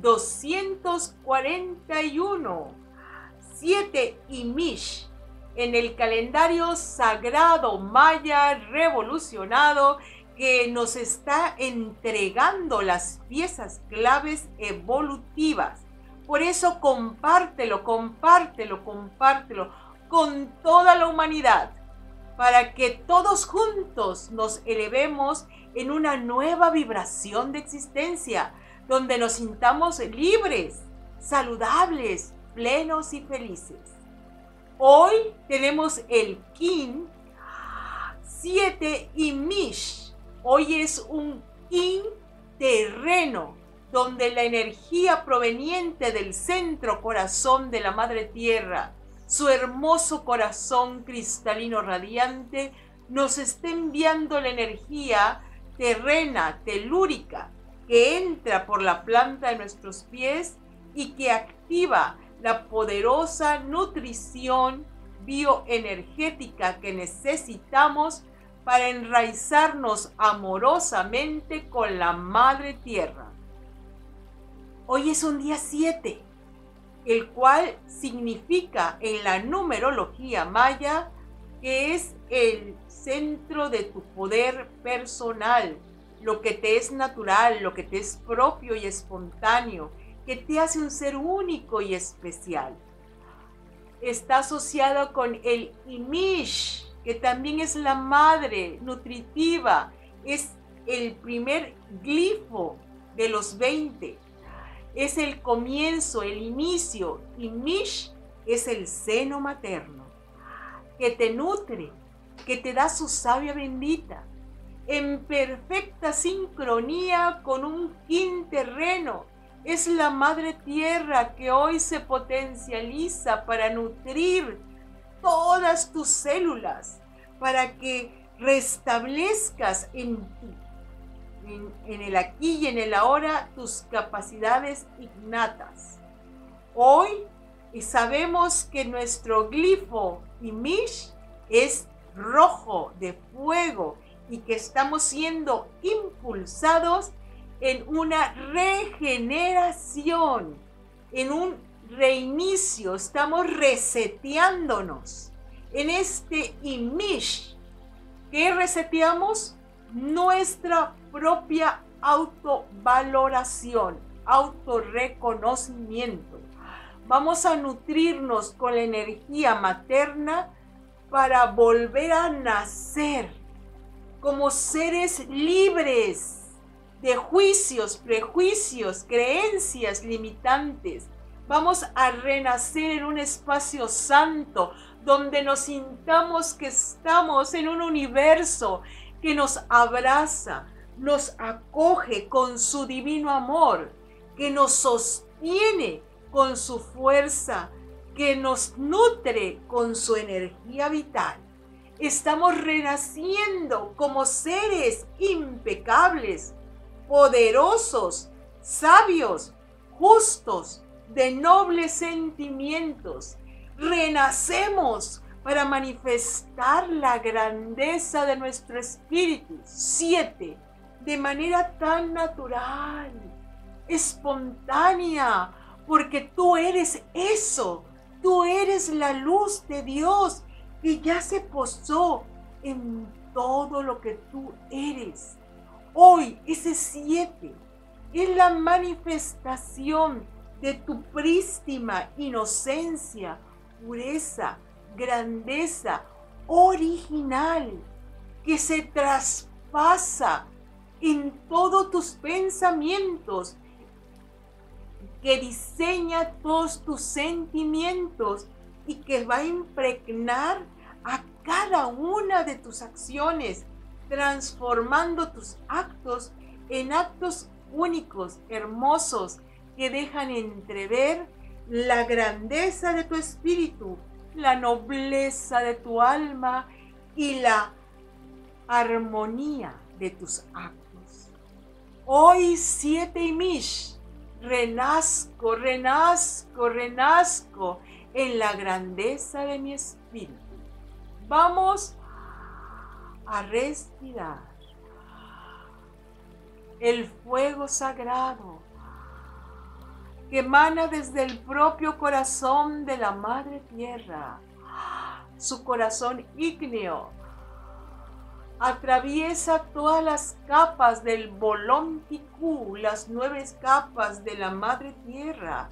241. 7 Imish en el calendario sagrado maya revolucionado que nos está entregando las piezas claves evolutivas. Por eso compártelo, compártelo, compártelo con toda la humanidad para que todos juntos nos elevemos en una nueva vibración de existencia, donde nos sintamos libres, saludables, plenos y felices. Hoy tenemos el Kin 7 y Mish. Hoy es un Kin terreno, donde la energía proveniente del centro corazón de la Madre Tierra, su hermoso corazón cristalino radiante, nos está enviando la energía terrena, telúrica, que entra por la planta de nuestros pies y que activa la poderosa nutrición bioenergética que necesitamos para enraizarnos amorosamente con la Madre Tierra. Hoy es un día 7 el cual significa en la numerología maya que es el centro de tu poder personal, lo que te es natural, lo que te es propio y espontáneo, que te hace un ser único y especial. Está asociado con el Imish, que también es la madre nutritiva, es el primer glifo de los 20 es el comienzo, el inicio, y es el seno materno, que te nutre, que te da su savia bendita, en perfecta sincronía con un quin terreno. Es la madre tierra que hoy se potencializa para nutrir todas tus células, para que restablezcas en ti en, el aquí y en el ahora tus capacidades innatas. Hoy sabemos que nuestro glifo y mish es rojo de fuego y que estamos siendo impulsados en una regeneración, en un reinicio, estamos reseteándonos. En este imish, ¿qué reseteamos? Nuestra propia autovaloración, autorreconocimiento. Vamos a nutrirnos con la energía materna para volver a nacer como seres libres de juicios, prejuicios, creencias limitantes. Vamos a renacer en un espacio santo donde nos sintamos que estamos en un universo que nos abraza, nos acoge con su divino amor, que nos sostiene con su fuerza, que nos nutre con su energía vital. Estamos renaciendo como seres impecables, poderosos, sabios, justos, de nobles sentimientos. Renacemos para manifestar la grandeza de nuestro espíritu. Siete de manera tan natural, espontánea, porque tú eres eso, tú eres la luz de Dios que ya se posó en todo lo que tú eres. Hoy ese siete es la manifestación de tu prístima inocencia, pureza, grandeza original que se traspasa en todos tus pensamientos, que diseña todos tus sentimientos y que va a impregnar a cada una de tus acciones, transformando tus actos en actos únicos, hermosos, que dejan entrever la grandeza de tu espíritu, la nobleza de tu alma y la armonía de tus actos. Hoy siete y mish, renazco, renazco, renazco en la grandeza de mi espíritu. Vamos a respirar el fuego sagrado que emana desde el propio corazón de la Madre Tierra, su corazón ígneo. Atraviesa todas las capas del bolón ticú, las nueve capas de la Madre Tierra.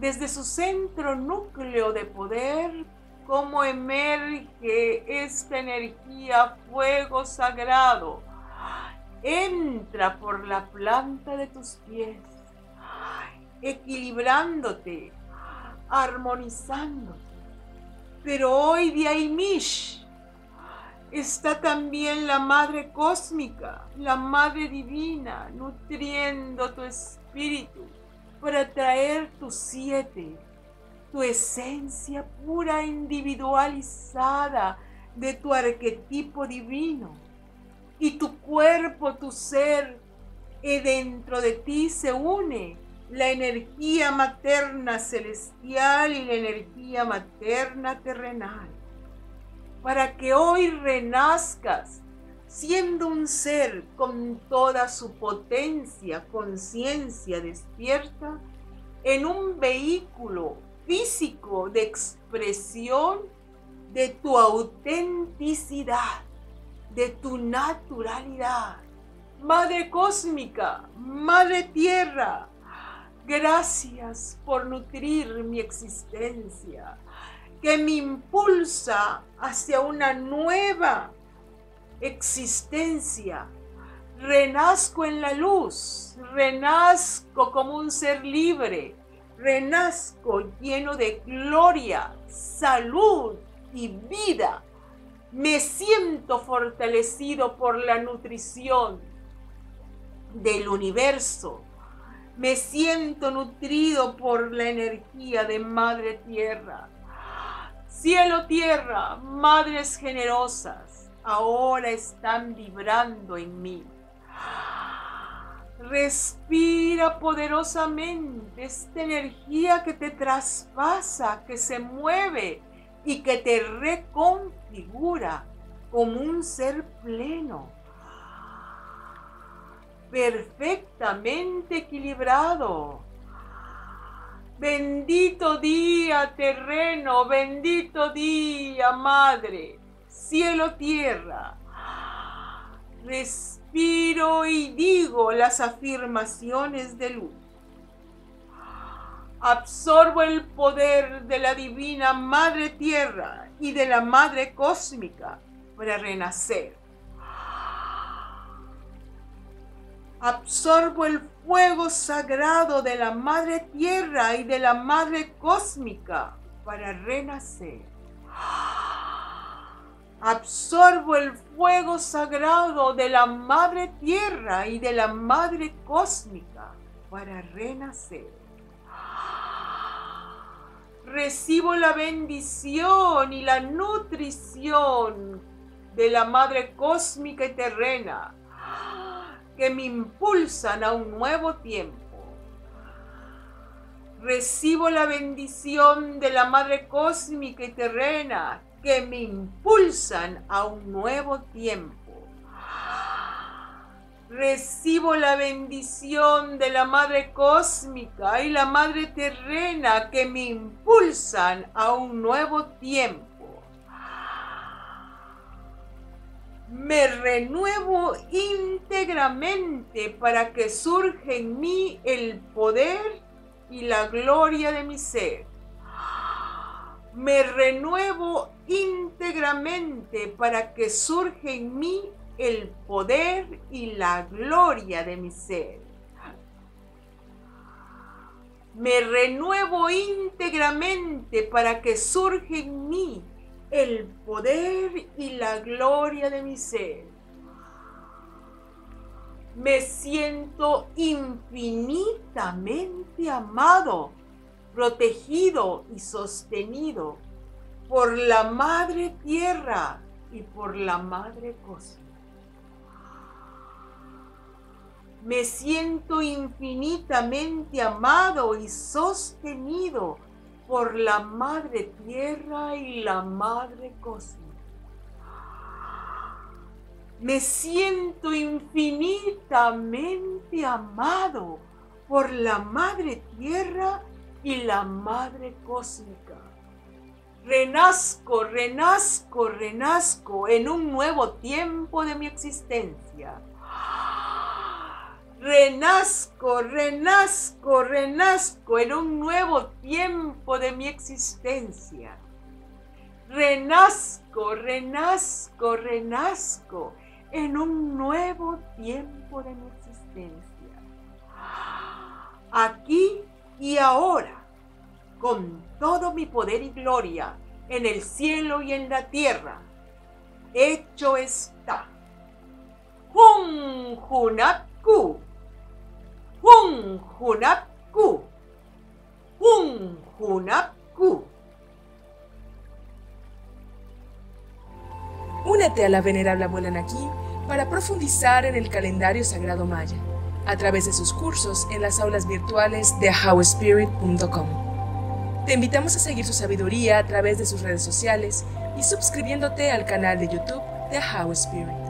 Desde su centro núcleo de poder, cómo emerge esta energía, fuego sagrado. Entra por la planta de tus pies equilibrándote, armonizándote. Pero hoy de Aimish está también la Madre Cósmica, la Madre Divina, nutriendo tu espíritu para traer tu siete, tu esencia pura individualizada de tu arquetipo divino. Y tu cuerpo, tu ser, y dentro de ti se une la energía materna celestial y la energía materna terrenal, para que hoy renazcas siendo un ser con toda su potencia, conciencia despierta, en un vehículo físico de expresión de tu autenticidad, de tu naturalidad. Madre cósmica, Madre Tierra, Gracias por nutrir mi existencia, que me impulsa hacia una nueva existencia. Renazco en la luz, renazco como un ser libre, renazco lleno de gloria, salud y vida. Me siento fortalecido por la nutrición del universo me siento nutrido por la energía de Madre Tierra. Cielo, tierra, madres generosas, ahora están vibrando en mí. Respira poderosamente esta energía que te traspasa, que se mueve y que te reconfigura como un ser pleno perfectamente equilibrado. Bendito día terreno, bendito día madre, cielo, tierra. Respiro y digo las afirmaciones de luz. Absorbo el poder de la divina Madre Tierra y de la Madre Cósmica para renacer absorbo el fuego sagrado de la Madre Tierra y de la Madre Cósmica para renacer. Absorbo el fuego sagrado de la Madre Tierra y de la Madre Cósmica para renacer. Recibo la bendición y la nutrición de la Madre Cósmica y Terrena que me impulsan a un nuevo tiempo. Recibo la bendición de la Madre Cósmica y Terrena que me impulsan a un nuevo tiempo. Recibo la bendición de la Madre Cósmica y la Madre Terrena que me impulsan a un nuevo tiempo. me renuevo íntegramente para que surja en mí el poder y la gloria de mi ser. Me renuevo íntegramente para que surja en mí el poder y la gloria de mi ser. Me renuevo íntegramente para que surja en mí el poder y la gloria de mi ser. Me siento infinitamente amado, protegido y sostenido por la Madre Tierra y por la Madre Cosmos. Me siento infinitamente amado y sostenido por la madre tierra y la madre cosmos. Me siento infinitamente amado, por la Madre Tierra y la Madre Cósmica. Renazco, renazco, renazco en un nuevo tiempo de mi existencia. Renazco, renazco, renazco en un nuevo tiempo de mi existencia. Renazco, renazco, renazco en un nuevo tiempo de mi existencia. Aquí y ahora, con todo mi poder y gloria, en el cielo y en la tierra, hecho está. Hun Hunaku. Hun Hunaku. Hun Hunaku. Únete a la venerable abuela Naki para profundizar en el calendario sagrado maya a través de sus cursos en las aulas virtuales de howspirit.com. Te invitamos a seguir su sabiduría a través de sus redes sociales y suscribiéndote al canal de YouTube de How Spirit.